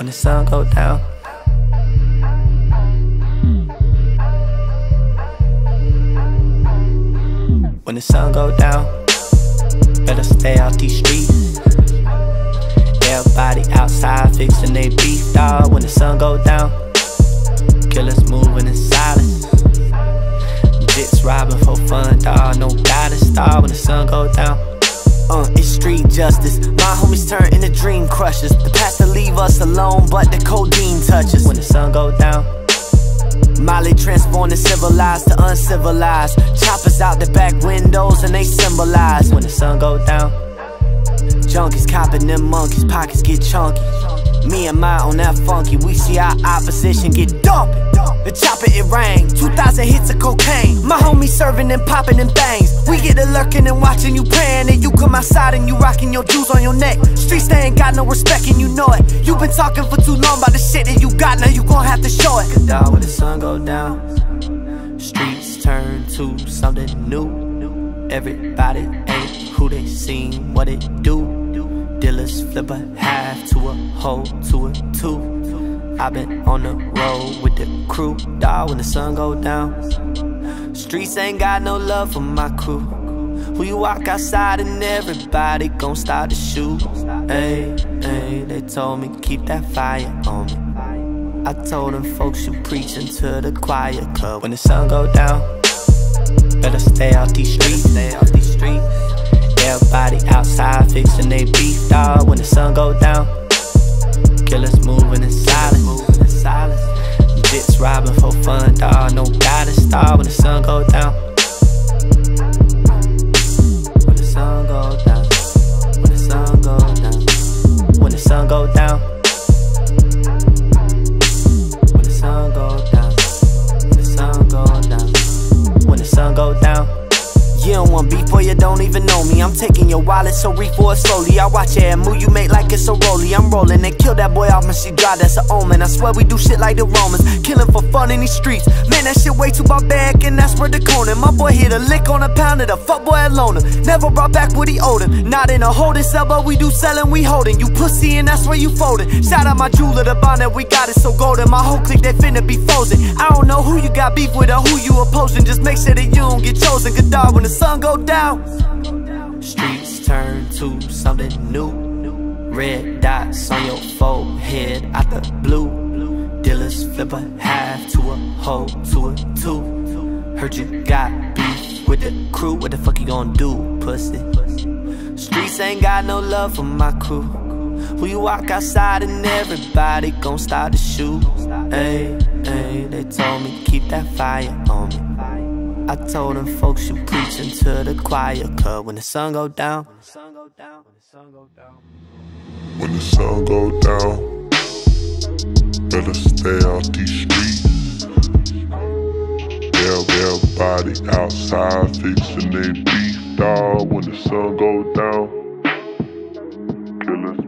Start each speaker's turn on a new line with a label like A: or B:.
A: when the sun go down. When the sun go down, better stay out these streets. Everybody outside fixing they beef, dog. When the sun go down, killers moving in silence. Jits robbing for fun, dog. No guidance, dog. When the sun go down. Uh, it's street justice. My homies turn into dream crushers. The pastor leave us alone, but the codeine touches. When the sun go down. Molly transformed the civilized to uncivilized. Choppers out the back windows and they symbolize when the sun go down. Junkies copping them monkeys, pockets get chunky. Me and my on that funky, we see our opposition get dumped. The chopper it rang, 2,000 hits of cocaine. My homies serving and popping them things. We get to lurking and watching you praying, and you come outside and you rocking your jewels on your neck. Streets they ain't got no respect and you know it. You been talking for too long about the shit that you got, now you gon' have to show it. When the sun go down. Streets turn to something new. Everybody ain't who they seen, what it do. Flip a half to a whole to a two. I've been on the road with the crew, dog when the sun go down. Streets ain't got no love for my crew. We walk outside and everybody gon' start to shoot. Hey, hey, they told me keep that fire on me. I told them folks you preaching to the choir club. When the sun go down, better stay out these streets, stay out these streets. Everybody outside fixing they beef, dog. When the sun go down, killers moving in silence. Moving in silence. Jits robbing for fun, dog. No guidance, dog. When the sun go down. When the sun go down. When the sun go down. When the sun go down. Or you don't even know me. I'm taking your wallet, so reach for it slowly. I watch every move you make like it's a rollie. I'm rolling and kill that boy off when she drive, that's an omen. I swear we do shit like the Romans. Killing for fun in these streets. Man, that shit way too barbaric and that's where the Conan My boy hit a lick on a pound of the fuckboy alone Never brought back what he owed him. Not in a holding cell, but we do selling, we holding. You pussy and that's where you folding. Shout out my jeweler, the bond that we got is so golden. My whole clique, they finna be frozen. I don't know who you got beef with or who you opposing. Just make sure that you don't get chosen When the sun go down. Streets turn to something new. Red dots on your forehead out the blue. Dealers flip a half to a whole to a two. Heard you got beef with the crew. What the fuck you gonna do, pussy? Streets ain't got no love for my crew. We walk outside and everybody gon' start to shoot. Hey, hey, they told me keep that fire on me I told them folks you preaching to the choir when the sun go down. When the sun go down.
B: When the sun go down, better stay out these streets. Everybody outside fixing they beef, dog. When the sun go down, killers